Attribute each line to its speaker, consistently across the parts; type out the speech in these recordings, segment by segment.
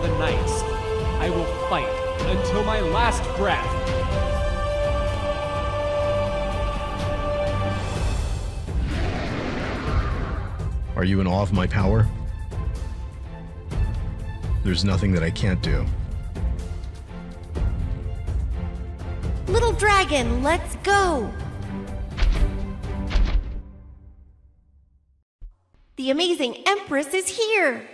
Speaker 1: the Knights. I will fight until my last breath.
Speaker 2: Are you in awe of my power? There's nothing that I can't do.
Speaker 3: Little dragon, let's go! The amazing Empress is here!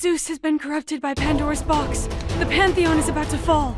Speaker 4: Zeus has been corrupted by Pandora's box. The Pantheon is about to fall.